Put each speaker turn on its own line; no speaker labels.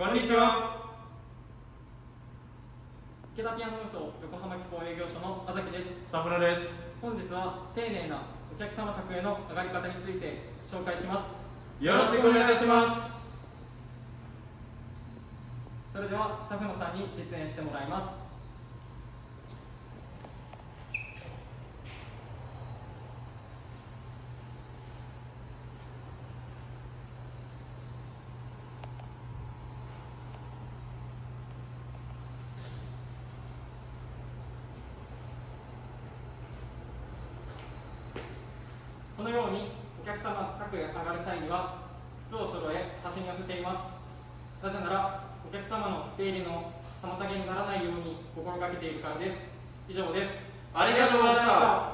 こんにちは。
池田ピアノ運送横浜機構営業所のあざきです。
サフラです。
本日は丁寧なお客様宅への上がり方について紹介します。
よろしくお願いします。
それではサフノさんに実演してもらいますこのようにお客様宅へ上がる際には靴を揃え端に寄せています。なぜならお客様の出入りの妨げにならないように心がけているからです。以上です。
ありがとうございました。